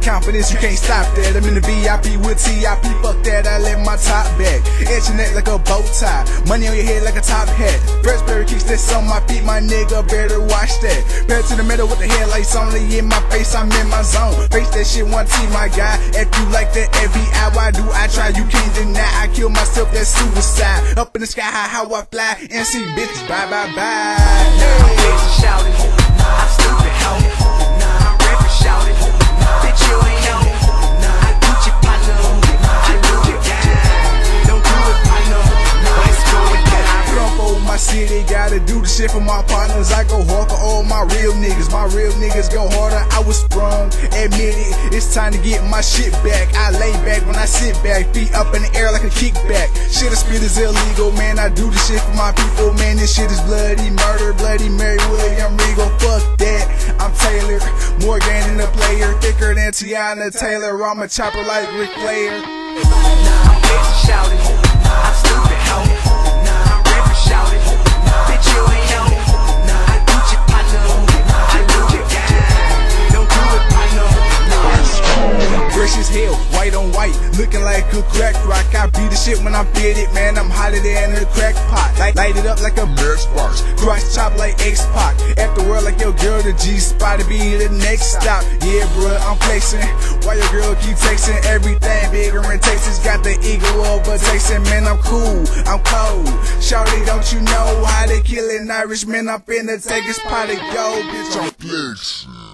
this, you can't stop that. I'm in the VIP with TIP, fuck that, I let my top back. Etching that like a bow tie, money on your head like a top hat. Freshberry kicks that's on my feet, my nigga, better watch that. Better to the middle with the headlights only in my face, I'm in my zone. Face that shit one T, my guy. If you like that every hour, I do, I try, you can't deny. I kill myself, that's suicide. Up in the sky, high, how I fly. NC bitches, bye, bye, bye. City, gotta do the shit for my partners. I go hard for all my real niggas. My real niggas go harder. I was sprung, admit it. It's time to get my shit back. I lay back when I sit back, feet up in the air like a kickback. Shit spit is illegal, man. I do the shit for my people, man. This shit is bloody murder, bloody Mary William Regal. Fuck that. I'm Taylor, more Morgan than the player, thicker than Teyana Taylor. I'm a chopper like Ric Flair. Nah, I'm shouting. I'm stupid, hoe. Fresh as hell, white on white, looking like a crack rock. I beat the shit when I fit it, man. I'm hotter than a crack pot. Light, light it up like a Xbox. Cross chop like X Pac. After world like your girl, the G spot to be the next stop. Yeah, bro, I'm flexing. Why your girl keep texting everything bigger and Texas got the eagle over a Texan. Man, I'm cool, I'm cold. Shorty, don't you know how they killing Irishmen up in the his pot of gold, bitch. I'm flexing.